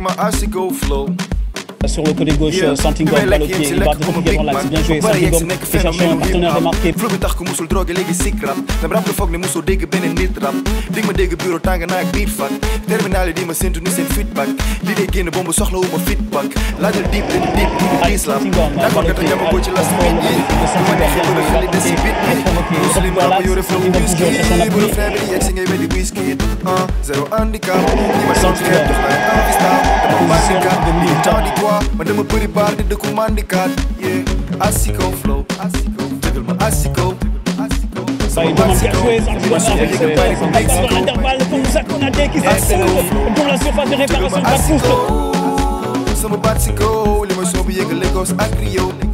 my icicle flow. Sur le côté gauche, Yeah. Santingom, Bi may balle au lekk pied, yéen si il va lekk de bu ma compliqué dans big l'axe, man. bien joué Bari yegg si Santingom, nekk qui fenn cherche mel un ni partenaire hip-hop. remarqué. Flow bi tax ko musul drogue léegi sikk rap dem rap nga foog ne musoo dégg beneen nit rap dig ma dégg bureau tàng naa ak biir fak terminal yi di ma séntu ni seen feedback li dee génn bomb soxla wu ma feedback laajal deep dañu deep ñu Allez, diis la Santingom, d'accord nga te balle au jama pied. ko ci la Allez, suite yi Santingom, ma neexee bëgg xali des si bit yi Provoqué, muslim voilà, rap yore flow Santingom whisky toujours sur son appui. bu la frère bi yegg si ngay weddi whisky ah zéro handicap li ma doon Santingom. xeeb def naa envie style dama Position mandikat de lii militant. temps di quoi man dama bëri baar di dëkku mandikat yeah. Asiko flow. Asiko dëggal ma asiko Ça, il demande bien joué, Santingom, avec ce passe dans l'intervalle pour Moussa Konaté qui s'assure pour la surface de réparation de la pousse. sama baat si kaw li ma soobu yëg Lagos ak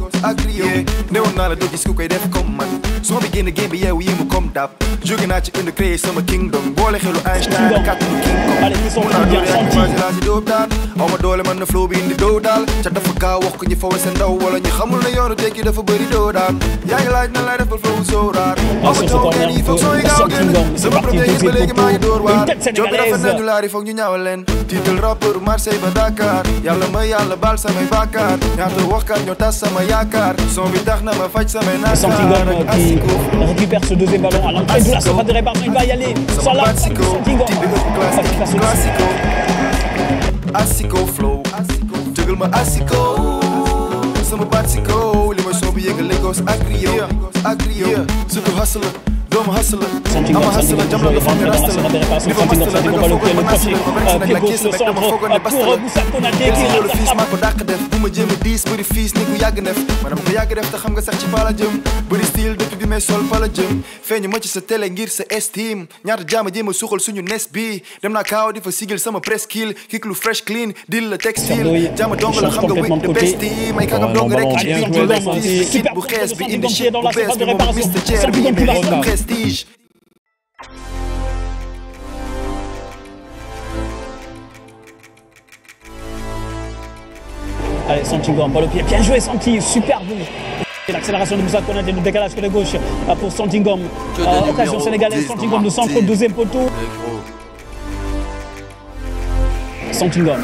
Rio ak Rio newoon naa la doo gis ku koy def comme man soo bi génn game bi yeewu yéemu comme dab jóge naa ci indi créé sama kingdom. boole xelu Einstein ak kàttanu King Kong Allez, ils sont mun naa bien doole ak sentis. base laa si dóob daal aw ma doole man na flow bi indi doo daal. Ca dafa gaaw wax ko ñi fawe seen ndaw. Wala ñu xamul ne yoonu tekki dafa bëri doo daal. Yaa ngi laaj na lay defal flow soo raar. Ce corner, il faut que sooy gaaw génn. sama premier hit ba léegi maa ngi door waar. Job bi rafet nañu laari foog ñu ñaawal leen. Tiital rappeur Marseille ba Dakar. Yàlla ma yàlla baal samay bàkkaar. Ñaata waxkat ñoo tas sama yaakaar. Son bi tax na ma faj samay naakaar. ak qui asiko. récupère ce deuxième ballon à l'entrée de la surface de réparation. Il va y aller. Sans sama la asiko flow jëgal ma asiko sama baat li ma son bi yëg Lagos ak Rio ak Rio surtout hustler doomu hustler Santingom, ama jam la nga foog ne dans la li da nga ma Euh, nag la ne euh, basta la loolu fiis maa ko dàq def bu ma jéem a diis bëri fiis ni ku yàgg def maanaam ko yàgg def te xam nga sax ci pala jëm bëri style may sol pala jëm feeñu ma ci sa télé ngir sa estime ñaata jaama jéem a suuxal suñu nes bi dem naa kaaw di fa sigil sama presqu'île lu fresh clean la textile jaama dong la xam nga wéy de de côté. best team ay kàngam Oh, dong rek ci biir bu super xees bi indi shit bu la bees bi moom bi indi rek prestige Allez, Santingom, balle au pied. Bien joué, Santi. Superbe. Et L'accélération de Moussa Konaté, le décalage côté gauche euh, pour Santingom. Que Euh, occasion sénégalaise, 10 dans Santingom de ma centre, deuxième poteau. Santingom.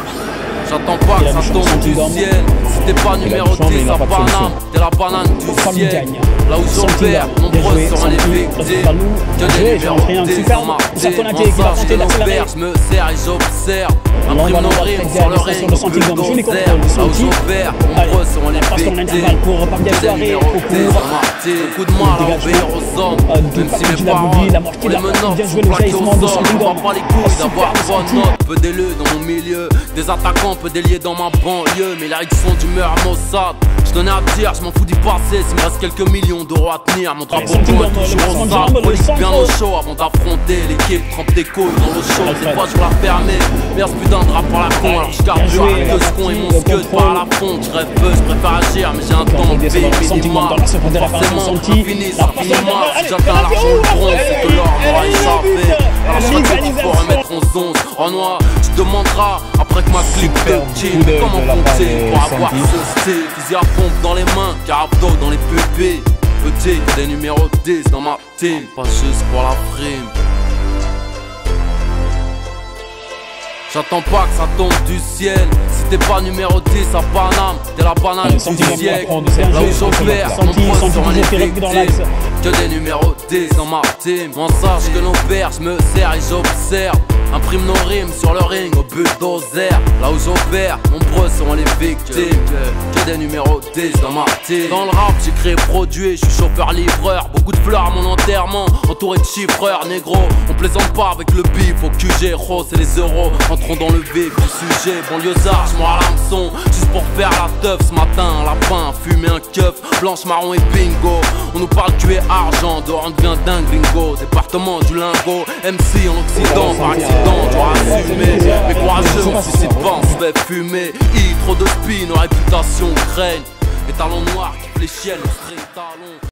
J'attends pas que ça le tombe du ciel. Si t'es pas le numéro champ, mais 10 il n'a à pas de solution. Paname, t'es la banane du ciel. Là où j'opère, bien nombreux Santi, les victimes. Que des numéros entré un 10 super. dans ma Moussa team. Konaté Mon qui va tenter d'accélérer. je me sers et j'observe. Imprime nos rimes sur le ring. contrôle, Là où j'opère, Allez, nombreux seront les victimes. Que des numéros au 10 cours. dans ma team. Coup de main à l'envers aux hommes. Même si mes moitié on les joué, sont le plaqués au sol. On va pas les couilles Super d'avoir bonne note. Peu d'élus dans mon milieu, des attaquants, peu déliés dans ma banlieue. Mais la sont d'humeur Mossad. Donnais à dire, je m'en fous du passé. S'il me reste quelques millions d'euros à tenir, mon drapeau est toujours placement au de sable. jambe, le Relique bien au chaud avant d'affronter l'équipe. Trempe des couilles dans l'eau chaude. Des fois, je la permets. Merde, ce putain de drap pour la con. Alors je la deux seconds et mon scud par la fonte. Je rêve peu, je préfère agir, mais j'ai un temps de vie de réparation, Forcément, fini, ça finit mal. Si j'atteins l'argent, le bronze, c'est allez, l'or échappé. Alors je sais L'égalisation. pour remettre 11-11 en noir. Tu demanderas après que ma clique de de- Comment compter pour avoir ce style Fusil à pompe dans les mains, carabdo dans les pupilles. Petit, des numéros 10 dans ma team. Pas juste pour la prime. J'attends pas que ça tombe du ciel. Si t'es pas numéro 10 à Paname, t'es la banane du siècle. un Là où j'opère, dans l'axe. victimes. Que des numéros 10 dans ma team. M'en sache que nos je me sers et j'observe. Imprime nos rimes sur le ring au bulldozer. Là où j'opère, nombreux seront les victimes. Que des numéros 10 dans ma team. Dans le rap, j'ai créé produit, je suis chauffeur-livreur. Beaucoup de fleurs à mon enterrement, entouré de chiffreurs négro. On plaisante pas avec le bif au QG, rose et les euros. Entrons dans le vif du sujet. Banlieusard, je à l'hameçon. Juste pour faire la teuf ce matin. Un lapin, fumer un keuf, blanche, marron et bingo. On nous parle tu es argent, dehors on devient dingue gringo. Département du lingot, MC en Occident, par dois assumer. Mais courageux, pas, on se fait fumer. I, trop de spin, nos réputations craignent. Les talons noirs qui fléchissent, nos talons.